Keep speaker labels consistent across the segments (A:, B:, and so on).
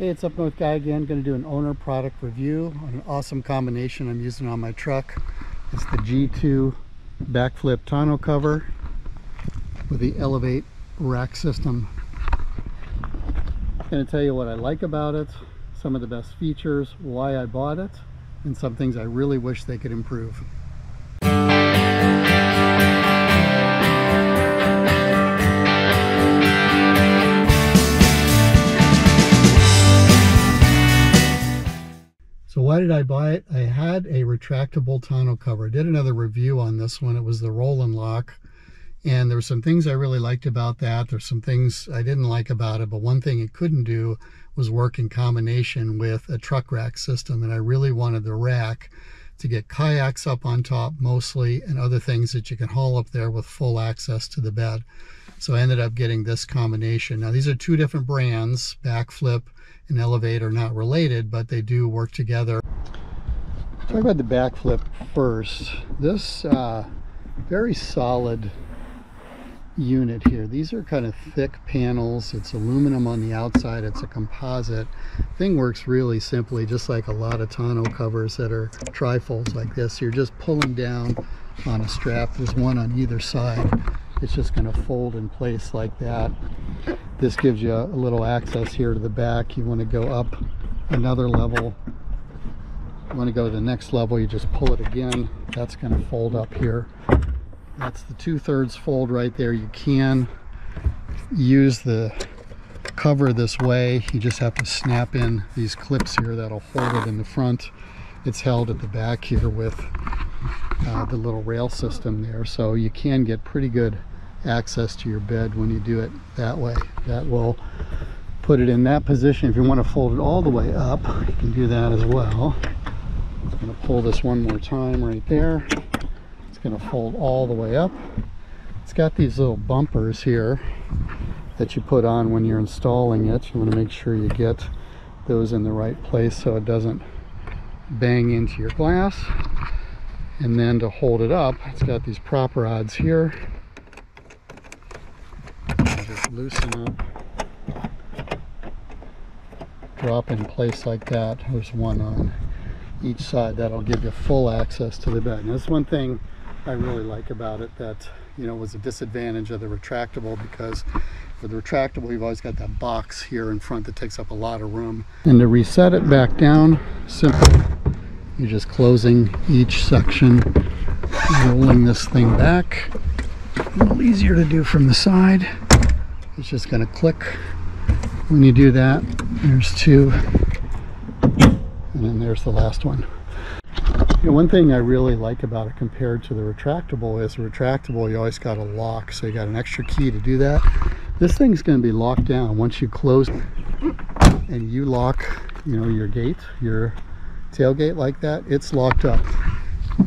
A: Hey, it's Up North Guy again. Going to do an owner product review on an awesome combination I'm using on my truck. It's the G2 Bakflip tonneau cover with the Elevate rack system. going to tell you what I like about it, some of the best features, why I bought it, and some things I really wish they could improve. Why did I buy it? I had a retractable tonneau cover. I did another review on this one. It was the Roll-N-Lock. And there were some things I really liked about that. There's some things I didn't like about it, but one thing it couldn't do was work in combination with a truck rack system. And I really wanted the rack to get kayaks up on top mostly and other things that you can haul up there with full access to the bed. So I ended up getting this combination. Now these are two different brands, Bakflip and Elevate are not related, but they do work together. Talk about the Bakflip first. This uh, very solid unit here. These are kind of thick panels. It's aluminum on the outside. It's a composite. Thing works really simply, just like a lot of tonneau covers that are trifolds like this. You're just pulling down on a strap. There's one on either side. It's just going to fold in place like that. This gives you a little access here to the back. You want to go up another level. You want to go to the next level, you just pull it again. That's going to fold up here. That's the two-thirds fold right there. You can use the cover this way. You just have to snap in these clips here that'll hold it in the front. It's held at the back here with uh, the little rail system there. So you can get pretty good access to your bed when you do it that way. That will put it in that position. If you want to fold it all the way up, you can do that as well. I'm going to pull this one more time right there. It's going to fold all the way up. It's got these little bumpers here that you put on when you're installing it. You want to make sure you get those in the right place so it doesn't bang into your glass. And then to hold it up, it's got these prop rods here loosen up. Drop in place like that. There's one on each side that'll give you full access to the bed. And that's one thing I really like about it that you know was a disadvantage of the retractable because with the retractable you've always got that box here in front that takes up a lot of room. And to reset it back down simple. You're just closing each section rolling this thing back. A little easier to do from the side it's just going to click when you do that. There's two. And then there's the last one. You know, one thing I really like about it compared to the retractable is the retractable you always got a lock so you got an extra key to do that. This thing's going to be locked down once you close and you lock you know your gate, your tailgate like that, it's locked up.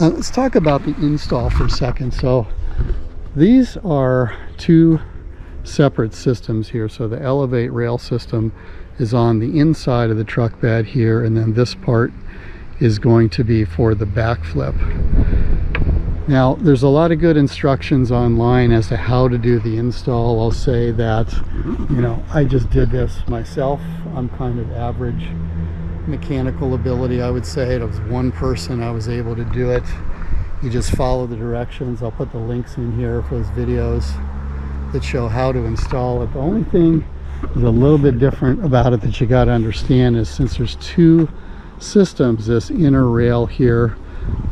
A: Uh, let's talk about the install for a second. So these are two separate systems here. So the Elevate rail system is on the inside of the truck bed here and then this part is going to be for the Bakflip. Now there's a lot of good instructions online as to how to do the install. I'll say that, you know, I just did this myself. I'm kind of average mechanical ability I would say. It was one person I was able to do it. You just follow the directions. I'll put the links in here for those videos that show how to install it. The only thing is a little bit different about it that you got to understand is since there's two systems, this inner rail here,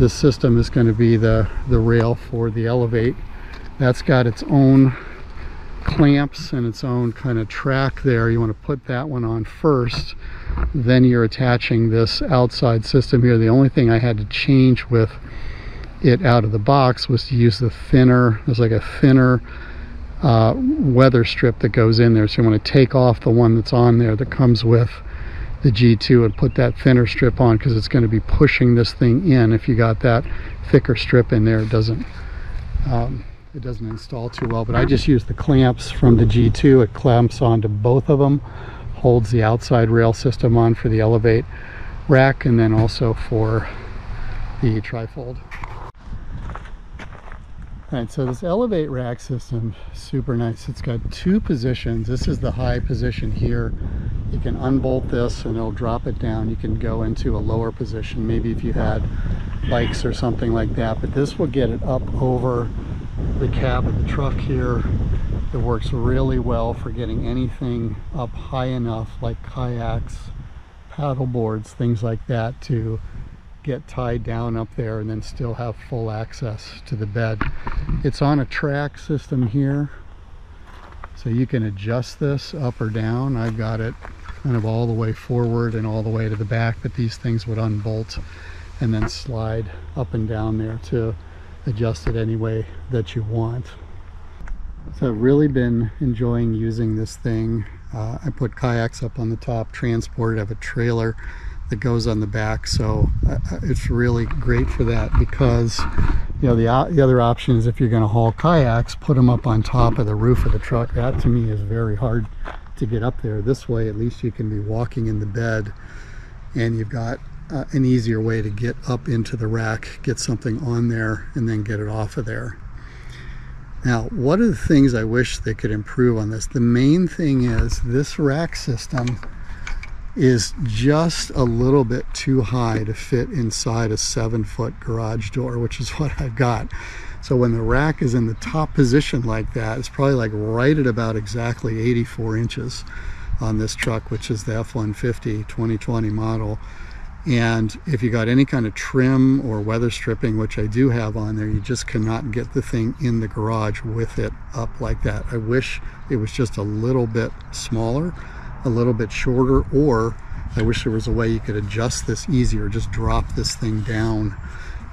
A: this system is going to be the, the rail for the Elevate. That's got its own clamps and its own kind of track there. You want to put that one on first. Then you're attaching this outside system here. The only thing I had to change with it out of the box was to use the thinner, there's like a thinner uh, weather strip that goes in there. So you want to take off the one that's on there that comes with the G2 and put that thinner strip on because it's going to be pushing this thing in. If you got that thicker strip in there, it doesn't um, it doesn't install too well. But I just use the clamps from the G2. It clamps onto both of them, holds the outside rail system on for the Elevate rack, and then also for the trifold. All right, so this Elevate rack system, super nice. It's got two positions. This is the high position here. You can unbolt this and it'll drop it down. You can go into a lower position, maybe if you had bikes or something like that, but this will get it up over the cab of the truck here. It works really well for getting anything up high enough like kayaks, paddle boards, things like that to get tied down up there and then still have full access to the bed. It's on a track system here. So you can adjust this up or down. I've got it kind of all the way forward and all the way to the back, but these things would unbolt and then slide up and down there to adjust it any way that you want. So I've really been enjoying using this thing. Uh, I put kayaks up on the top, transport, I have a trailer that goes on the back. So uh, uh, it's really great for that because you know the, the other option is if you're going to haul kayaks put them up on top of the roof of the truck. That to me is very hard to get up there. This way at least you can be walking in the bed and you've got uh, an easier way to get up into the rack get something on there and then get it off of there. Now, what are the things I wish they could improve on this? The main thing is this rack system is just a little bit too high to fit inside a seven foot garage door, which is what I've got. So when the rack is in the top position like that, it's probably like right at about exactly 84 inches on this truck, which is the F-150 2020 model. And if you got any kind of trim or weather stripping, which I do have on there, you just cannot get the thing in the garage with it up like that. I wish it was just a little bit smaller a little bit shorter or I wish there was a way you could adjust this easier just drop this thing down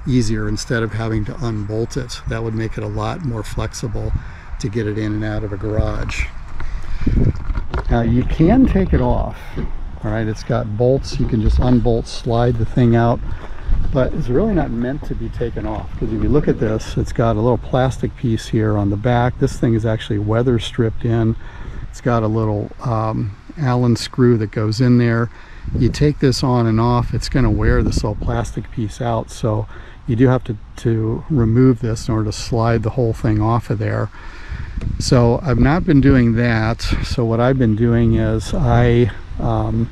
A: easier instead of having to unbolt it. That would make it a lot more flexible to get it in and out of a garage. Now you can take it off all right? It's got bolts. You can just unbolt slide the thing out but it's really not meant to be taken off because if you look at this it's got a little plastic piece here on the back. This thing is actually weather stripped in. It's got a little um, Allen screw that goes in there. You take this on and off, it's going to wear this little plastic piece out. So you do have to, to remove this in order to slide the whole thing off of there. So I've not been doing that. So what I've been doing is I um,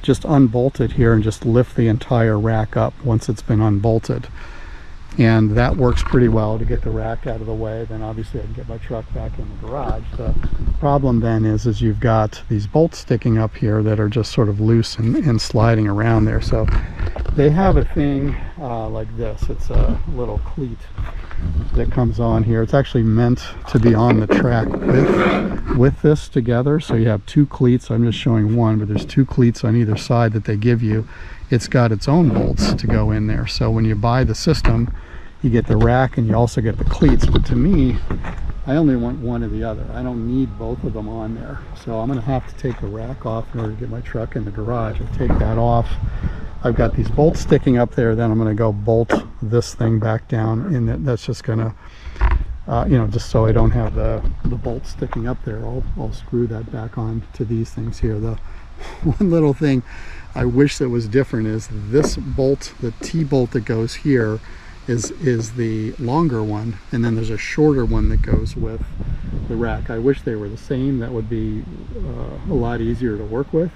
A: just unbolt it here and just lift the entire rack up once it's been unbolted and that works pretty well to get the rack out of the way. Then obviously I can get my truck back in the garage. The problem then is is you've got these bolts sticking up here that are just sort of loose and, and sliding around there. So they have a thing uh, like this it's a little cleat that comes on here it's actually meant to be on the track with with this together so you have two cleats I'm just showing one but there's two cleats on either side that they give you it's got its own bolts to go in there. So when you buy the system, you get the rack and you also get the cleats. But to me, I only want one or the other. I don't need both of them on there. So I'm gonna have to take the rack off in order to get my truck in the garage. I take that off. I've got these bolts sticking up there. Then I'm gonna go bolt this thing back down and that's just gonna, uh, you know, just so I don't have the, the bolts sticking up there. I'll, I'll screw that back on to these things here. The one little thing I wish that was different is this bolt, the T-bolt that goes here is is the longer one and then there's a shorter one that goes with the rack. I wish they were the same. That would be uh, a lot easier to work with.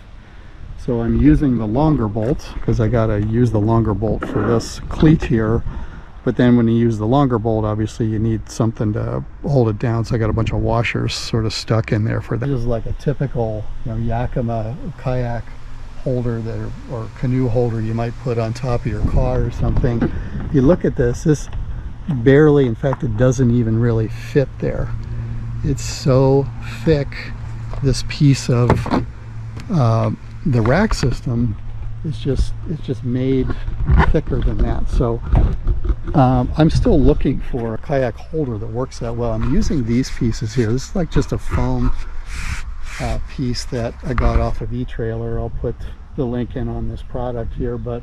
A: So I'm using the longer bolt because I got to use the longer bolt for this cleat here. But then when you use the longer bolt, obviously you need something to hold it down. So I got a bunch of washers sort of stuck in there for that. This is like a typical you know, Yakima kayak holder that or canoe holder you might put on top of your car or something. If you look at this, this barely, in fact, it doesn't even really fit there. It's so thick, this piece of uh, the rack system is just, it's just made thicker than that. So um, I'm still looking for a kayak holder that works that well. I'm using these pieces here. This is like just a foam uh, piece that I got off of eTrailer. I'll put the link in on this product here, but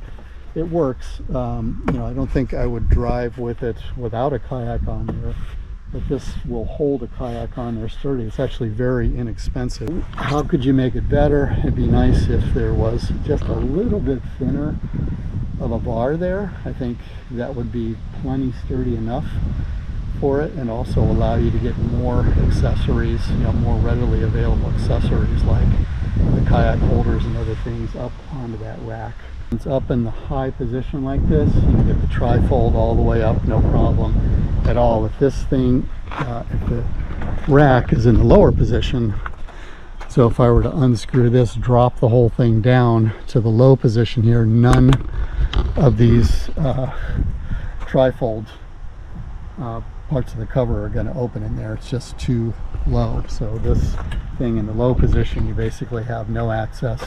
A: it works. Um, you know, I don't think I would drive with it without a kayak on there, but this will hold a kayak on there sturdy. It's actually very inexpensive. How could you make it better? It'd be nice if there was just a little bit thinner of a bar there. I think that would be plenty sturdy enough for it and also allow you to get more accessories, you know, more readily available accessories like the kayak holders and other things up onto that rack. It's up in the high position like this, you can get the trifold all the way up, no problem at all. If this thing, uh, if the rack is in the lower position, so if I were to unscrew this, drop the whole thing down to the low position here, none of these uh, trifold uh, parts of the cover are going to open in there. It's just too low. So this thing in the low position, you basically have no access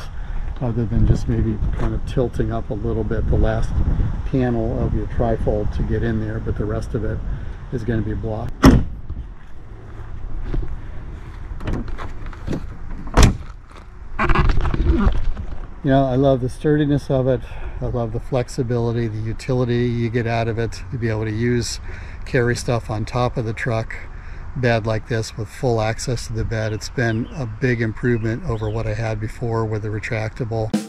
A: other than just maybe kind of tilting up a little bit the last panel of your trifold to get in there, but the rest of it is going to be blocked. You know, I love the sturdiness of it. I love the flexibility, the utility you get out of it to be able to use, carry stuff on top of the truck bed like this with full access to the bed. It's been a big improvement over what I had before with the retractable.